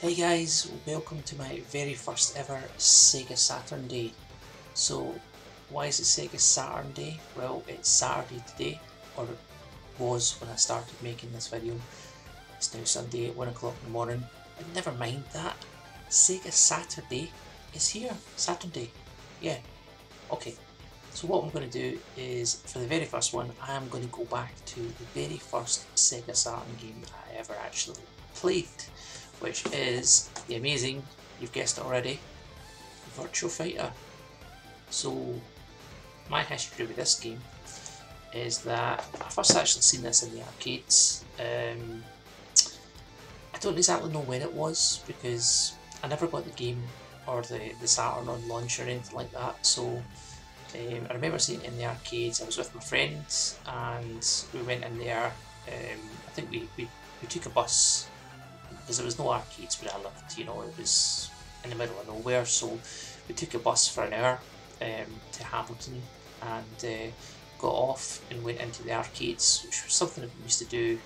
Hey guys, welcome to my very first ever Sega Saturn Day. So, why is it Sega Saturn Day? Well, it's Saturday today, or it was when I started making this video. It's now Sunday at 1 o'clock in the morning, but never mind that. Sega Saturday is here. Saturday. Yeah. Okay. So what I'm going to do is, for the very first one, I am going to go back to the very first Sega Saturn game that I ever actually played which is the amazing, you've guessed it already, Virtua Fighter. So my history with this game is that I first actually seen this in the arcades. Um, I don't exactly know when it was because I never got the game or the, the Saturn on launch or anything like that. So um, I remember seeing it in the arcades. I was with my friends and we went in there. Um, I think we, we, we took a bus because there was no arcades where I lived, you know, it was in the middle of nowhere, so we took a bus for an hour um, to Hamilton and uh, got off and went into the arcades, which was something that we used to do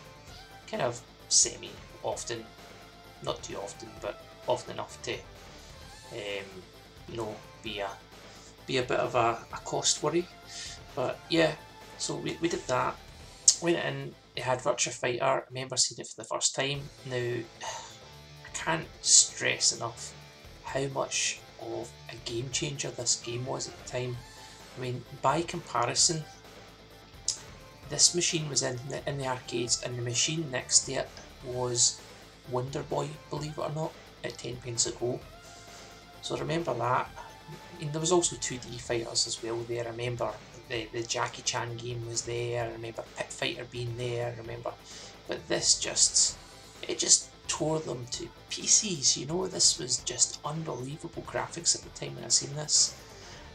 kind of semi often, not too often, but often enough to, um, you know, be a be a bit of a, a cost worry. But yeah, so we, we did that, went in, it had Virtua Fighter, I remember seeing it for the first time. Now, I can't stress enough how much of a game changer this game was at the time. I mean, by comparison, this machine was in the, in the arcades and the machine next to it was Wonder Boy, believe it or not, at 10 pence a go. So remember that. Mean, there was also 2D fighters as well there. I remember the, the Jackie Chan game was there. I remember Pit Fighter being there. I remember, but this just it just tore them to pieces. You know, this was just unbelievable graphics at the time when I seen this,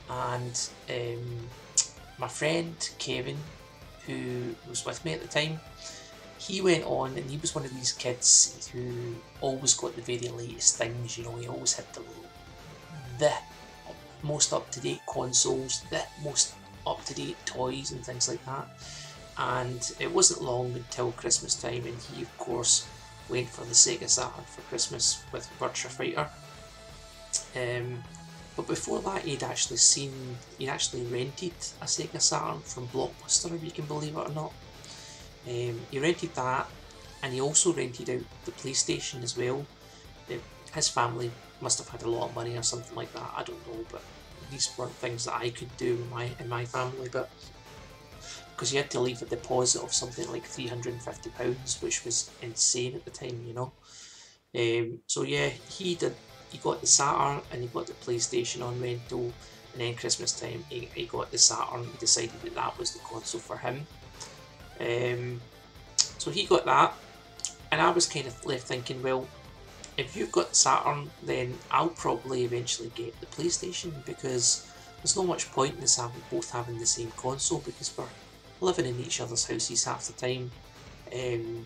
and um, my friend Kevin, who was with me at the time, he went on and he was one of these kids who always got the very latest things. You know, he always had the the most up to date consoles, the most up to date toys and things like that. And it wasn't long until Christmas time, and he, of course, went for the Sega Saturn for Christmas with Virtua Fighter. Um, but before that, he'd actually seen, he'd actually rented a Sega Saturn from Blockbuster, if you can believe it or not. Um, he rented that, and he also rented out the PlayStation as well. His family must have had a lot of money or something like that. I don't know, but these weren't things that I could do in my in my family, but because you had to leave a deposit of something like three hundred and fifty pounds, which was insane at the time, you know. Um, so yeah, he did. He got the Saturn and he got the PlayStation on rental, and then Christmas time he, he got the Saturn. He decided that that was the console for him. Um, so he got that, and I was kind of left thinking, well, if you've got Saturn, then I'll probably eventually get the PlayStation because there's not much point in us having both having the same console because we're living in each other's houses half the time, um,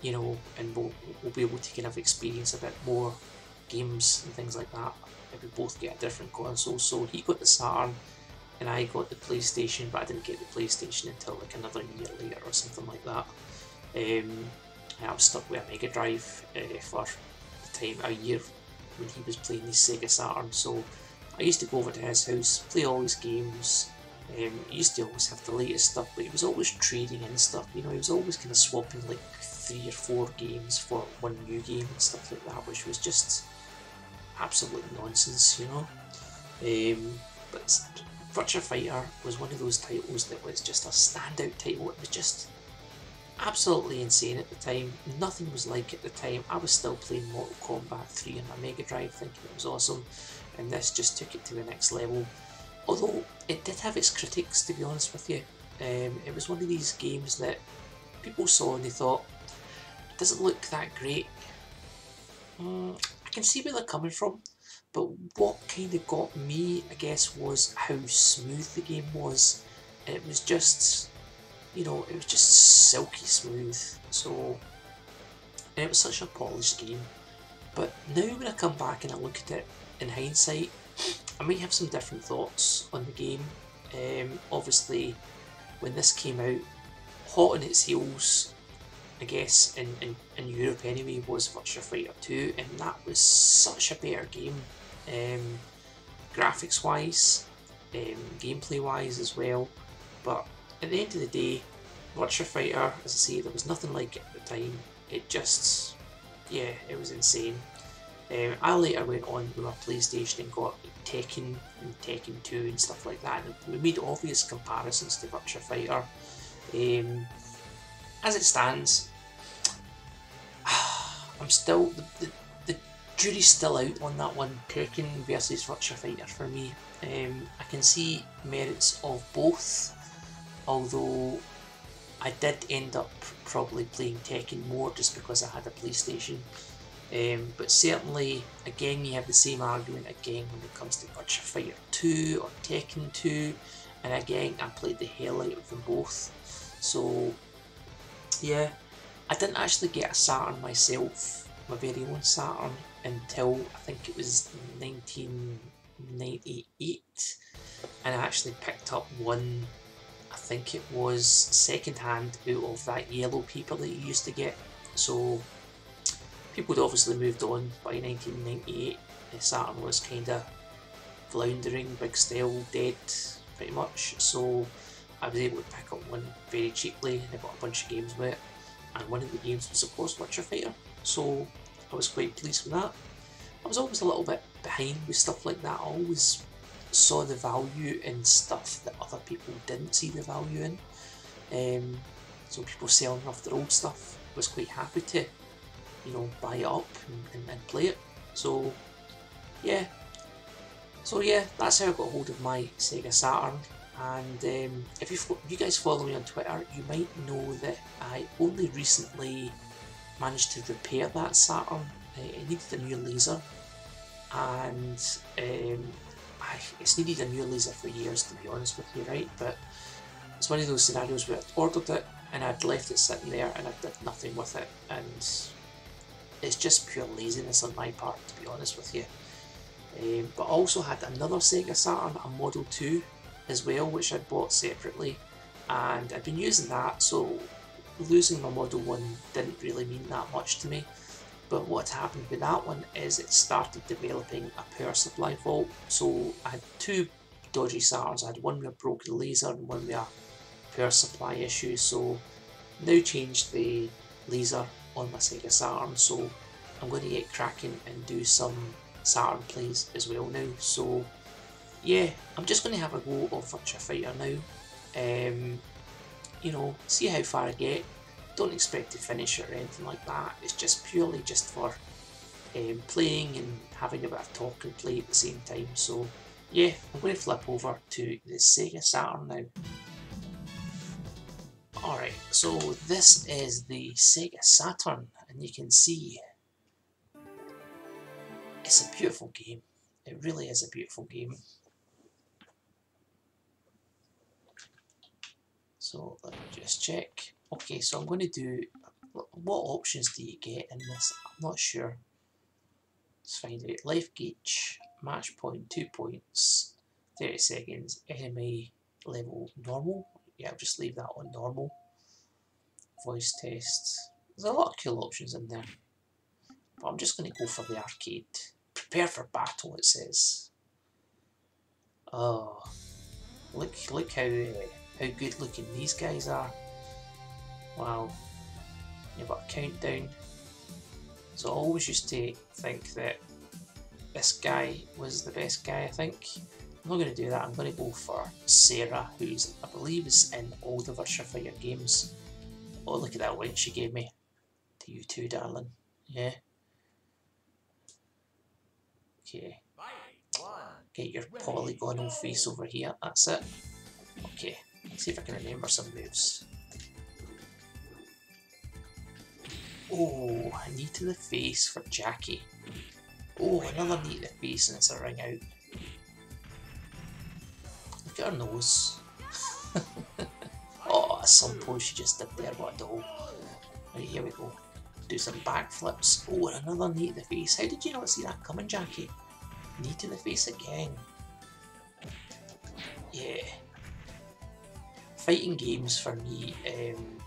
you know, and we'll, we'll be able to kind of experience a bit more games and things like that if we both get a different console. So he got the Saturn and I got the PlayStation, but I didn't get the PlayStation until like another year later or something like that. Um, I was stuck with a Mega Drive uh, for time a year when he was playing the Sega Saturn. So I used to go over to his house, play all his games. Um, he used to always have the latest stuff, but he was always trading in stuff. You know, he was always kind of swapping like three or four games for one new game and stuff like that, which was just absolute nonsense. You know. Um, but Virtua Fighter was one of those titles that was just a standout title. It was just absolutely insane at the time. Nothing was like at the time. I was still playing Mortal Kombat 3 on my Mega Drive thinking it was awesome, and this just took it to the next level. Although it did have its critics, to be honest with you. Um, it was one of these games that people saw and they thought, it doesn't look that great. Mm, I can see where they're coming from, but what kind of got me, I guess, was how smooth the game was. It was just you know, it was just silky smooth. So, it was such a polished game. But now when I come back and I look at it in hindsight, I might have some different thoughts on the game. Um, obviously, when this came out, hot on its heels, I guess, in, in, in Europe anyway, was Virtua Fighter 2, and that was such a better game, um, graphics wise, um, gameplay wise as well. But at the end of the day, Virtua Fighter, as I say, there was nothing like it at the time. It just, yeah, it was insane. Um, I later went on with my PlayStation and got Tekken and Tekken 2 and stuff like that, and we made obvious comparisons to Virtua Fighter. Um, as it stands, I'm still the, the, the jury's still out on that one. Tekken versus Virtua Fighter for me. Um, I can see merits of both, although I did end up probably playing Tekken more just because I had a PlayStation. Um, but certainly, again, you have the same argument again when it comes to Virtua Fighter 2 or Tekken 2. And again, I played the hell out of them both. So, yeah, I didn't actually get a Saturn myself, my very own Saturn, until I think it was 1998. And I actually picked up one, think it was second hand out of that yellow paper that you used to get. So, people had obviously moved on by 1998. Uh, Saturn was kind of floundering, big style, dead, pretty much. So I was able to pick up one very cheaply and I got a bunch of games with it. And one of the games was of course Virtua Fighter. So I was quite pleased with that. I was always a little bit behind with stuff like that. I always saw the value in stuff that other people didn't see the value in. Um, so people selling off their old stuff was quite happy to you know, buy it up and, and, and play it. So, yeah. So yeah, that's how I got hold of my Sega Saturn. And um, if, you, you guys follow me on Twitter, you might know that I only recently managed to repair that Saturn. Uh, it needed a new laser, and um, it's needed a new laser for years, to be honest with you, right? But it's one of those scenarios where I'd ordered it and I'd left it sitting there and I did nothing with it, and it's just pure laziness on my part, to be honest with you. Um, but I also had another Sega Saturn, a Model 2 as well, which I'd bought separately, and I'd been using that, so losing my Model 1 didn't really mean that much to me. But what happened with that one is it started developing a power supply fault. So I had two dodgy SARs. I had one with a broken laser and one with a power supply issue. So now changed the laser on my Sega Saturn, so I'm going to get cracking and do some Saturn plays as well now. So yeah, I'm just going to have a go of Virtua Fighter now. Um, you know, see how far I get. Don't expect to finish it or anything like that. It's just purely just for um, playing and having a bit of talk and play at the same time. So yeah, I'm going to flip over to the Sega Saturn now. Alright, so this is the Sega Saturn, and you can see it's a beautiful game. It really is a beautiful game. So let me just check. Okay, so I'm going to do, what options do you get in this? I'm not sure. Let's find out. Life gauge, match point, 2 points, 30 seconds, enemy level normal, yeah, I'll just leave that on normal. Voice test. There's a lot of cool options in there. But I'm just going to go for the arcade. Prepare for battle, it says. Oh, look, look how uh, how good looking these guys are. Wow. You've got a countdown. So I always used to think that this guy was the best guy, I think. I'm not going to do that. I'm going to go for Sarah, who's, I believe, is in all the Virtua Fighter games. Oh, look at that win she gave me. To you too, darling. Yeah. Okay. Get your polygonal face over here. That's it. Okay. Let's see if I can remember some moves. Oh, a knee to the face for Jackie. Oh, another knee to the face and it's a ring out. Look at her nose. oh, at some point she just did there, what a doll. Right, here we go. Do some backflips. Oh, and another knee to the face. How did you not see that coming, Jackie? Knee to the face again. Yeah. Fighting games for me, um,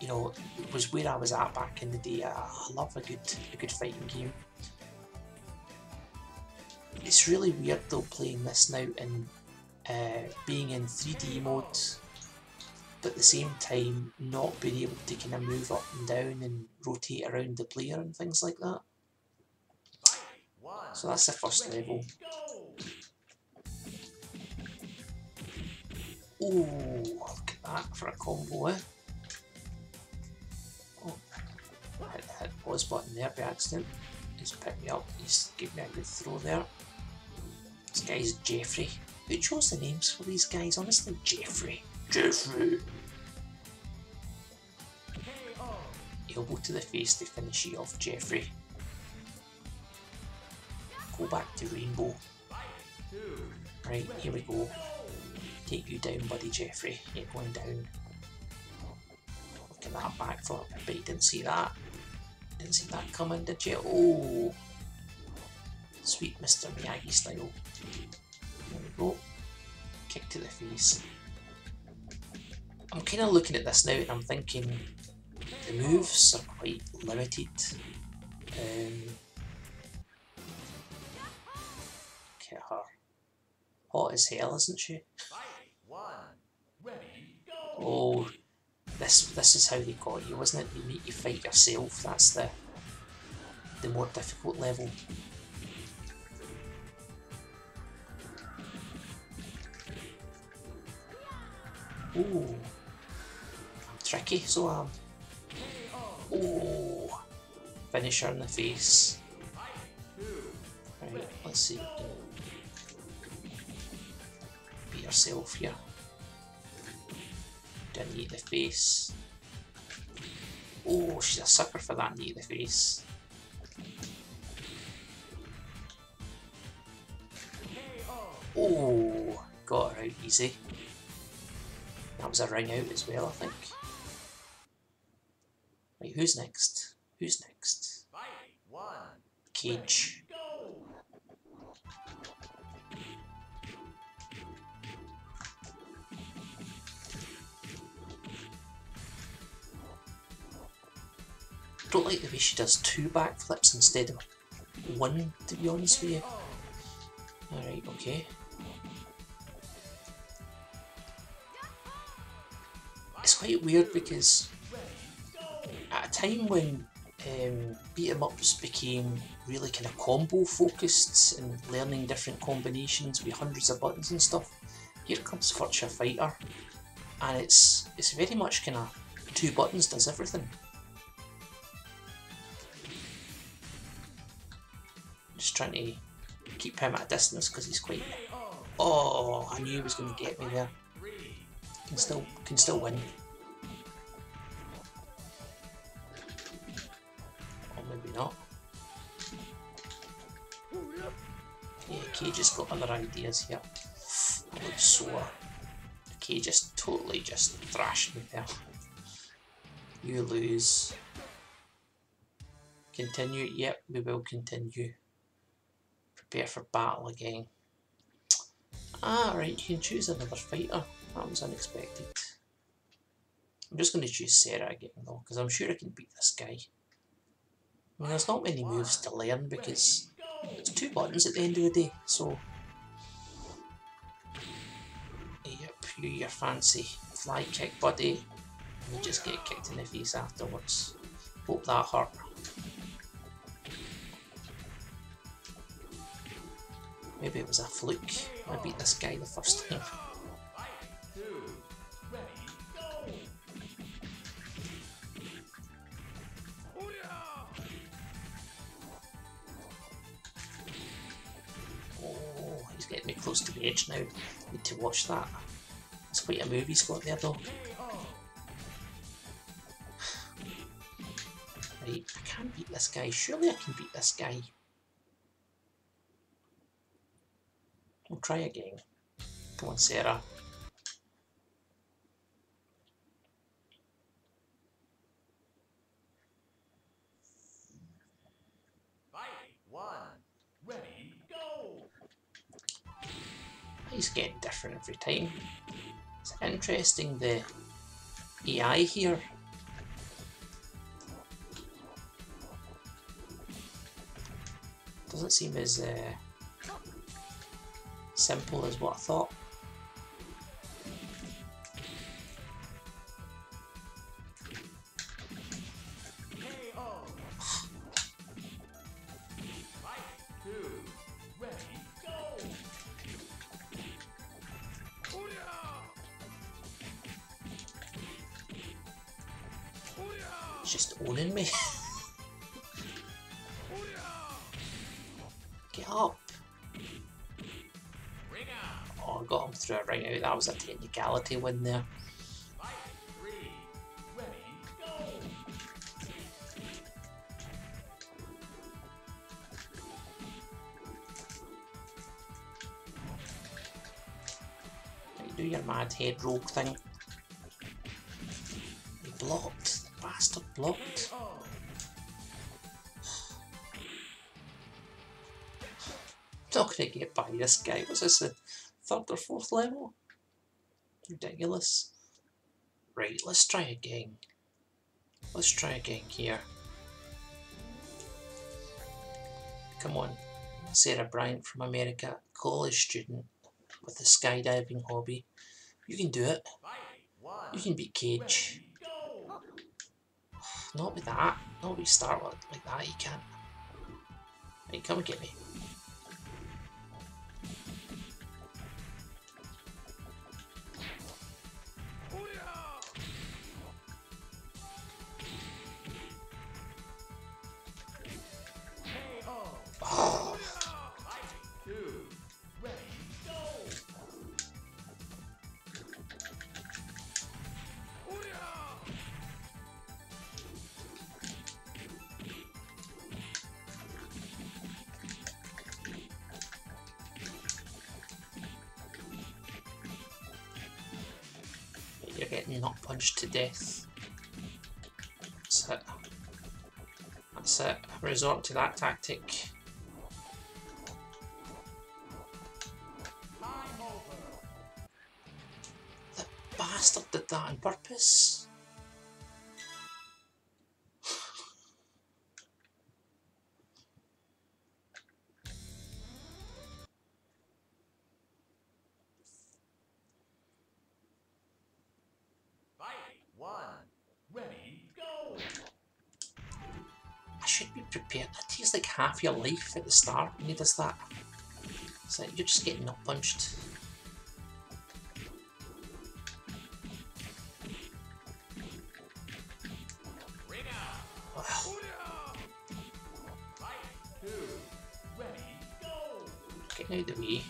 you know, was where I was at back in the day. I, I love a good a good fighting game. It's really weird though playing this now and uh, being in 3D mode, but at the same time not being able to kind of move up and down and rotate around the player and things like that. So that's the first level. Oh, look at that for a combo, eh? Hit, hit pause button there by accident. He's picked me up, he's given me a good throw there. This guy's Jeffrey. Who chose the names for these guys? Honestly, Jeffrey. Jeffrey! Elbow to the face to finish you off, Jeffrey. Go back to Rainbow. Right, here we go. Take you down, buddy Jeffrey. You're going down. Look at that backflip. I bet you didn't see that. Didn't see that coming, did you? Oh! Sweet Mr. Miyagi style. There we go. Kick to the face. I'm kind of looking at this now and I'm thinking the moves are quite limited. Um, look at her. Hot as hell, isn't she? Oh, this this is how they got you, wasn't it? You make you fight yourself. That's the the more difficult level. Ooh, I'm tricky, so I'm. Ooh, finisher in the face. Right, let's see. Be yourself here. Knee the face. Oh, she's a sucker for that knee the face. Oh, got her out easy. That was a ring out as well, I think. Right, who's next? Who's next? Cage. Don't like the way she does two backflips instead of one, to be honest with you. Alright, okay. It's quite weird because at a time when um, beat 'em ups became really kind of combo focused and learning different combinations with hundreds of buttons and stuff, here comes Virtua Fighter, and it's it's very much kind of two buttons does everything. Just trying to keep him at a distance because he's quite. Oh, I knew he was going to get me there. Can still can still win. Or maybe not. Yeah, Kay just got other ideas here. I look sore. Kay just totally just thrashed me there. You lose. Continue. Yep, we will continue. Prepare for battle again. Ah, right, you can choose another fighter. That was unexpected. I'm just going to choose Sarah again though, because I'm sure I can beat this guy. I mean, there's not many moves to learn because it's two buttons at the end of the day, so... Yep, you your fancy fly kick buddy, and you just get kicked in the face afterwards. Hope that hurt. Maybe it was a fluke. I beat this guy the first time. Oh, he's getting me close to the edge now. Need to watch that. It's quite a movie he's there though. Right, I can't beat this guy. Surely I can beat this guy. We'll try again. Come on, Sarah. He's getting different every time. It's interesting the AI here. Doesn't seem as uh, simple as what I thought. Technicality win there. do your mad head rogue thing. He blocked bastard blocked. Not gonna get by this guy. Was this the third or fourth level? Ridiculous. Right, let's try again. Let's try again here. Come on. Sarah Bryant from America, college student with a skydiving hobby. You can do it. You can beat Cage. Not with that. Not with start like that, you can't. Hey, come and get me. Not punched to death. It. That's it. Resort to that tactic. Your life at the start when he does that. So you're just getting up punched. Getting out of the way.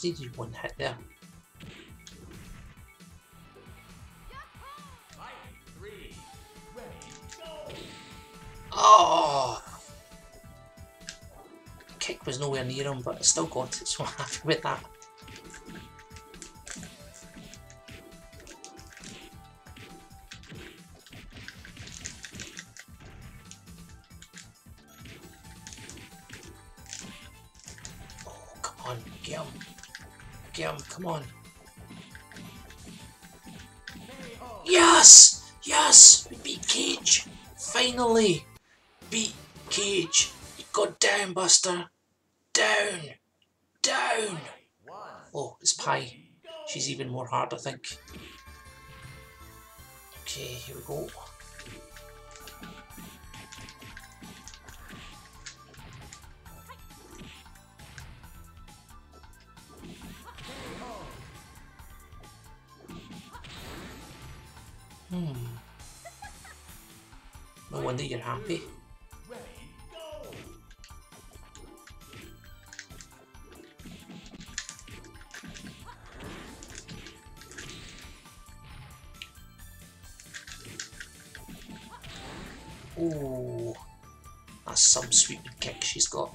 Just needed one hit there. Oh! Kick was nowhere near him, but I still got it, so I'm happy with that. Beat Cage! You down, Buster! Down! Down! Oh, it's Pai. She's even more hard, I think. Okay, here we go. Hmm. No wonder you're happy. Ooh. That's some sweet kick she's got.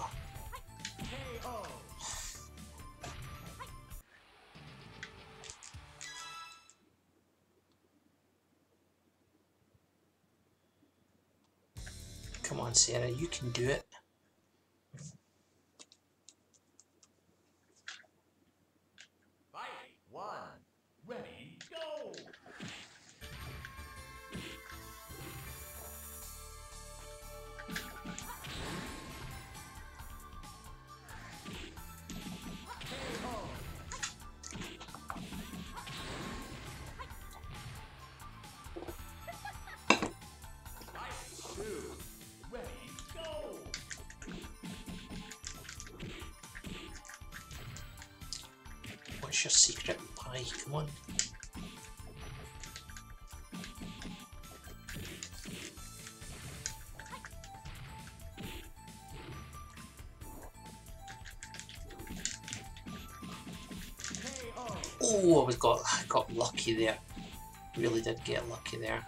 Come on, Sarah, you can do it. What's your secret Pai? Come on. Oh, I was got got lucky there. Really did get lucky there.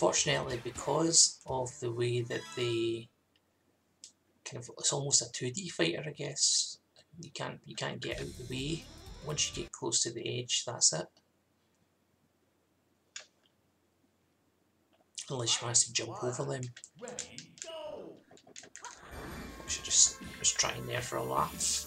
Unfortunately, because of the way that they kind of it's almost a 2D fighter, I guess. You can't you can't get out the way. Once you get close to the edge, that's it. Unless you manage to jump over them. Should just just trying there for a laugh.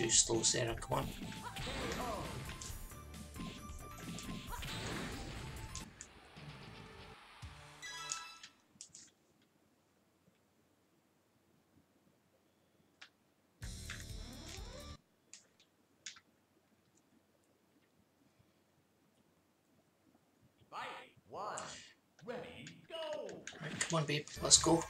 Too slow, Sarah. Come on. One. Ready, go! Right, come on, babe. Let's go.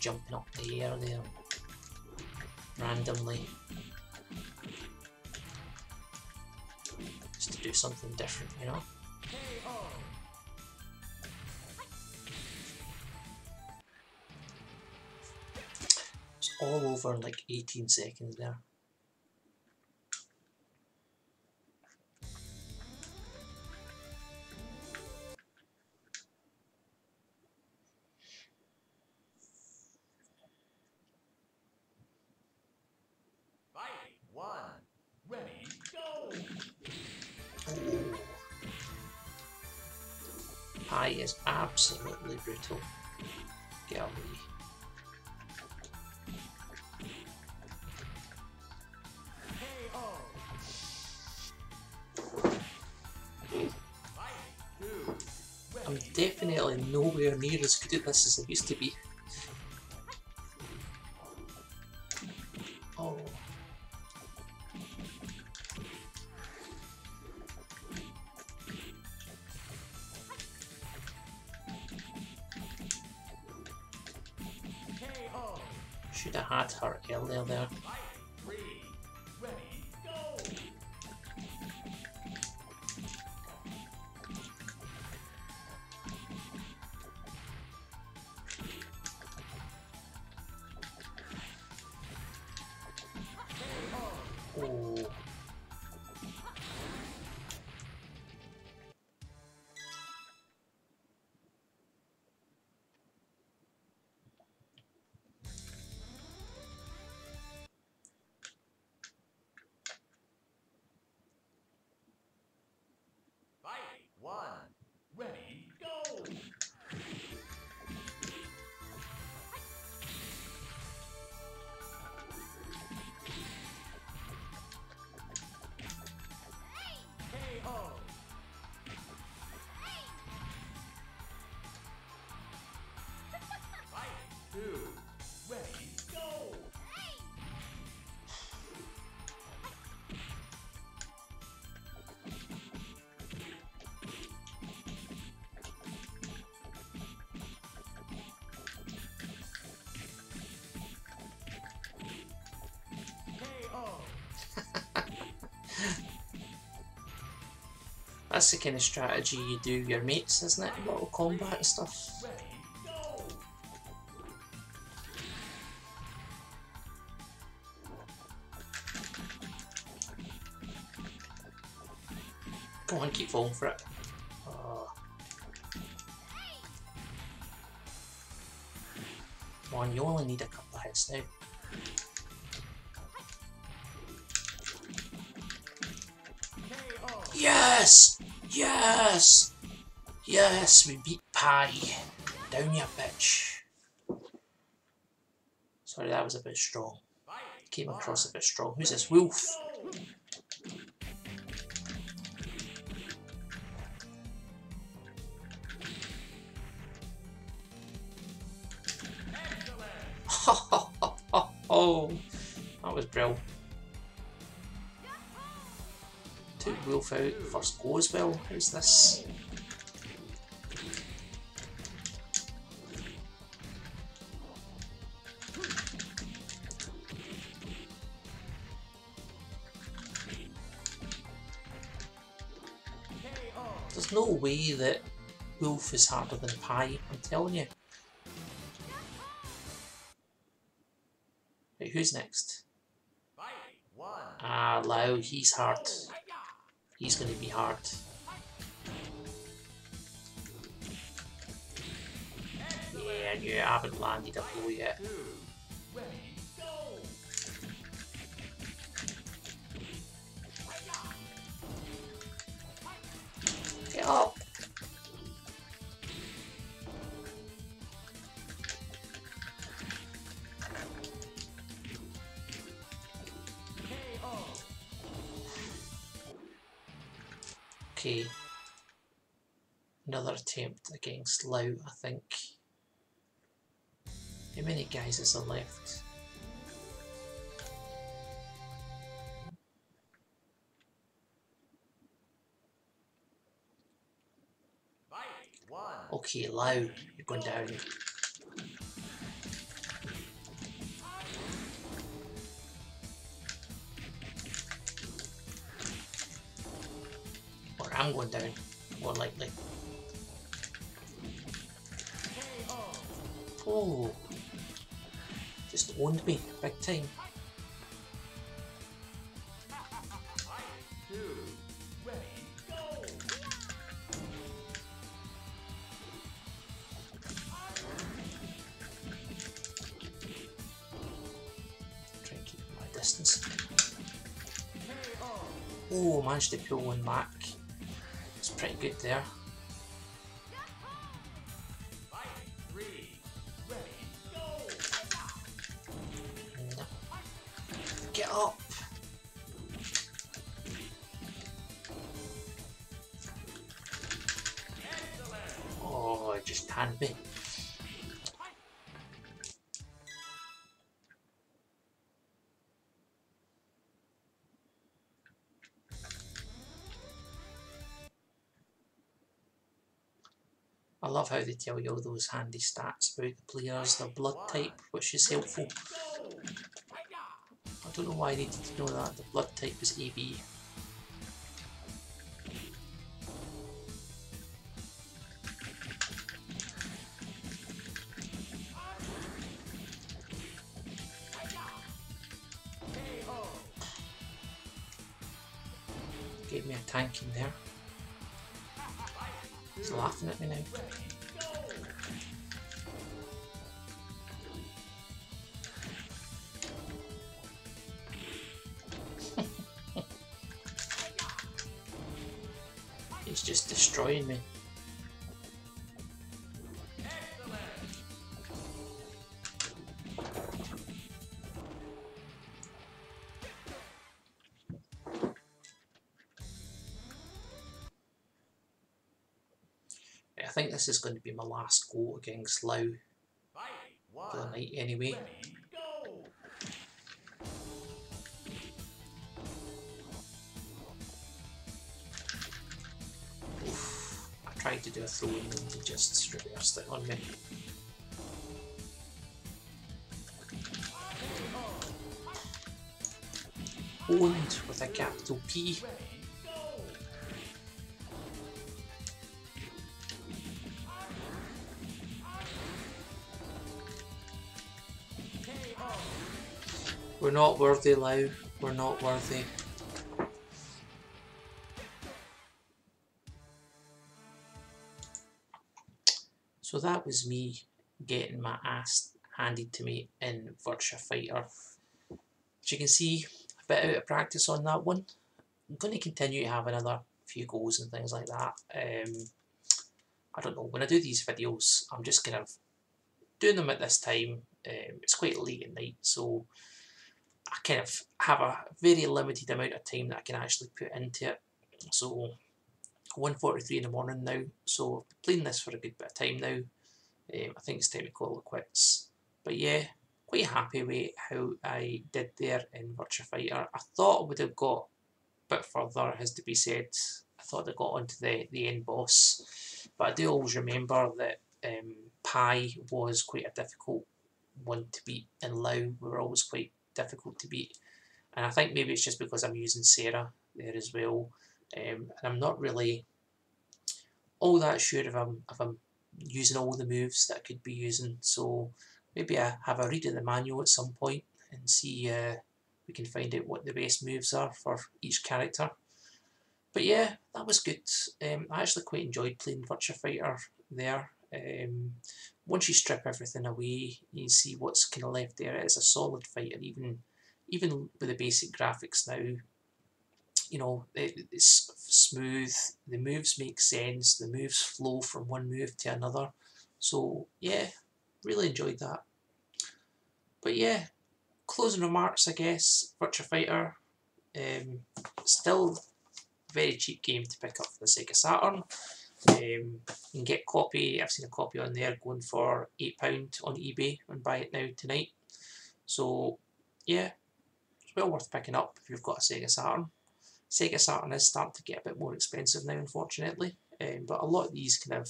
Jumping up the air there randomly. Just to do something different, you know? It's all over in like 18 seconds there. Absolutely brutal. Fight! I'm definitely nowhere near as good at this as I used to be. That's the kind of strategy you do your mates, isn't it? Mortal Kombat and stuff. Go! On, keep falling for it. Oh. Come on, you only need a couple of hits now. Yes! Yes! Yes, we beat Pai. Down you bitch. Sorry, that was a bit strong. Came across a bit strong. Who's this? Wolf? Oh, that was brilliant. Took Wolf out first go as well. How's this? There's no way that Wolf is harder than Pai, I'm telling you. Right, who's next? Ah, Lau, he's hard. He's gonna be hard. Yeah, and you haven't landed a blow yet. Okay. Another attempt against Lau, I think. How many guys is there left? Okay, Lau, you're going down. I'm going down, more likely. KO! Oh, just owned me big time. Oh, managed to pull one back. It's pretty good there. Get up! Oh, it just can't be. How they tell you all those handy stats about the players, their blood type, which is helpful. I don't know why they needed to know that. The blood type is AB. I think this is going to be my last go against Lau for the night anyway. tried to do a throw in and he just reversed it on me. Owned with a capital P. We're not worthy, Lau. We're not worthy. So that was me getting my ass handed to me in Virtua Fighter. As you can see, a bit out of practice on that one. I'm going to continue to have another few goals and things like that. Um, I don't know, when I do these videos, I'm just kind of doing them at this time. Um, it's quite late at night, so I kind of have a very limited amount of time that I can actually put into it. So 1.43 in the morning now, so I've been playing this for a good bit of time now. Um, I think it's time to call it quits. But yeah, quite happy with how I did there in Virtua Fighter. I thought I would have got a bit further, has to be said. I thought I got onto the, the end boss. But I do always remember that um, Pai was quite a difficult one to beat, and Lau were always quite difficult to beat. And I think maybe it's just because I'm using Sarah there as well. Um, and I'm not really all that sure if I'm if I'm using all the moves that I could be using. So maybe I have a read of the manual at some point and see uh, we can find out what the best moves are for each character. But yeah, that was good. Um, I actually quite enjoyed playing Virtua Fighter there. Um, once you strip everything away, you see what's kind of left there. It is a solid fighter, even even with the basic graphics now you know, it, it's smooth, the moves make sense, the moves flow from one move to another. So, yeah, really enjoyed that. But yeah, closing remarks, I guess. Virtua Fighter, um, still very cheap game to pick up for the Sega Saturn. Um, you can get copy, I've seen a copy on there going for £8 on eBay and buy it now tonight. So, yeah, it's well worth picking up if you've got a Sega Saturn. Sega Saturn is starting to get a bit more expensive now, unfortunately. Um, but a lot of these kind of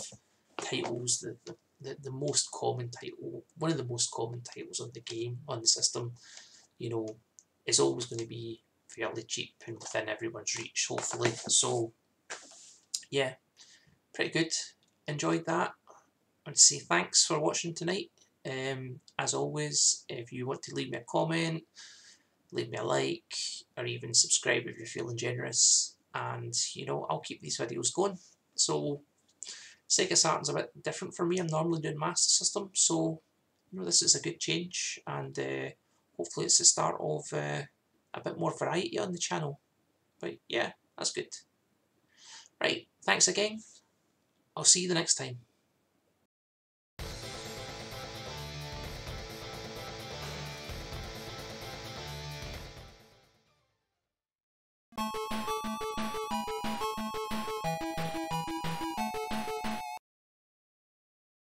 titles, the, the, the, the most common title, one of the most common titles on the game, on the system, you know, is always going to be fairly cheap and within everyone's reach, hopefully. So, yeah, pretty good. Enjoyed that. I want to say thanks for watching tonight. Um, as always, if you want to leave me a comment, leave me a like, or even subscribe if you're feeling generous, and you know, I'll keep these videos going. So, Sega Saturn's a bit different for me, I'm normally doing Master System, so you know, this is a good change, and uh, hopefully it's the start of uh, a bit more variety on the channel. But yeah, that's good. Right, thanks again. I'll see you the next time.